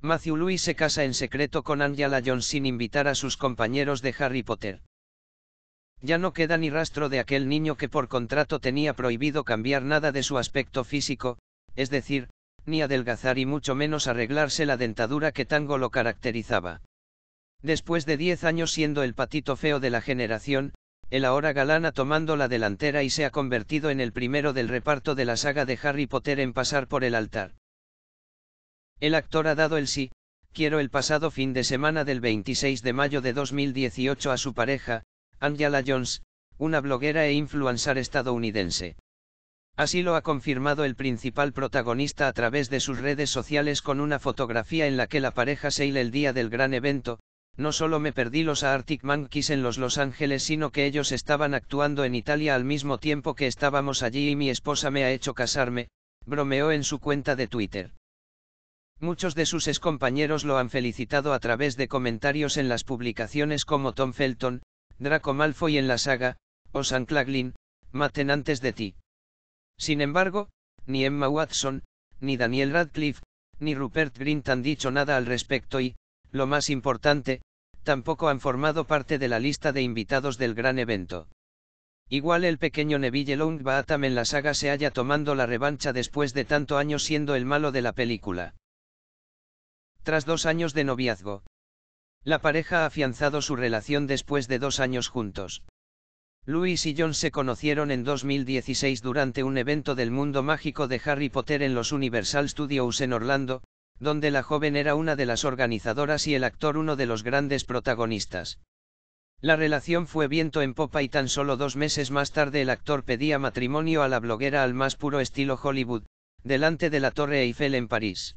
Matthew Louis se casa en secreto con Angela Jones sin invitar a sus compañeros de Harry Potter. Ya no queda ni rastro de aquel niño que por contrato tenía prohibido cambiar nada de su aspecto físico, es decir, ni adelgazar y mucho menos arreglarse la dentadura que tango lo caracterizaba. Después de diez años siendo el patito feo de la generación, el ahora galana tomando la delantera y se ha convertido en el primero del reparto de la saga de Harry Potter en pasar por el altar. El actor ha dado el sí, quiero el pasado fin de semana del 26 de mayo de 2018 a su pareja, Angela Jones, una bloguera e influencer estadounidense. Así lo ha confirmado el principal protagonista a través de sus redes sociales con una fotografía en la que la pareja se el día del gran evento, no solo me perdí los Arctic Monkeys en los Los Ángeles sino que ellos estaban actuando en Italia al mismo tiempo que estábamos allí y mi esposa me ha hecho casarme, bromeó en su cuenta de Twitter. Muchos de sus excompañeros lo han felicitado a través de comentarios en las publicaciones como Tom Felton, Draco Malfoy en la saga, o Sam Claglin, Maten antes de ti. Sin embargo, ni Emma Watson, ni Daniel Radcliffe, ni Rupert Grint han dicho nada al respecto y, lo más importante, tampoco han formado parte de la lista de invitados del gran evento. Igual el pequeño Neville Longbottom en la saga se haya tomando la revancha después de tanto años siendo el malo de la película. Tras dos años de noviazgo. La pareja ha afianzado su relación después de dos años juntos. Louis y John se conocieron en 2016 durante un evento del mundo mágico de Harry Potter en los Universal Studios en Orlando, donde la joven era una de las organizadoras y el actor uno de los grandes protagonistas. La relación fue viento en popa y tan solo dos meses más tarde el actor pedía matrimonio a la bloguera al más puro estilo Hollywood, delante de la Torre Eiffel en París.